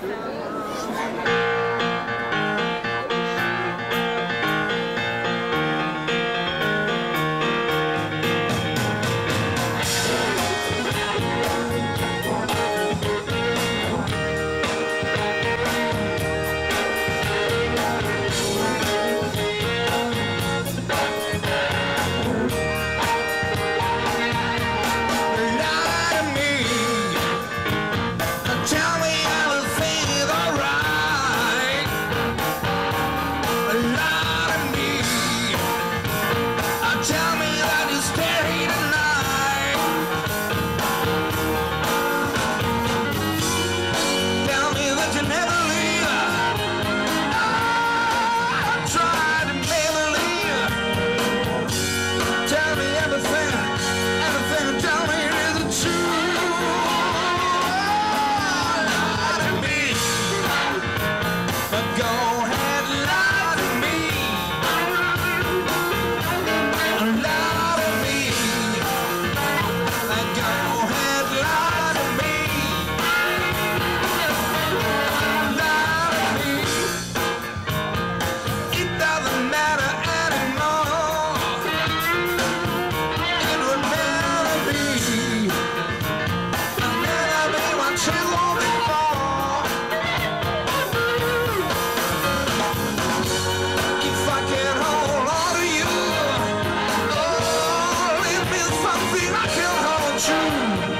film. True.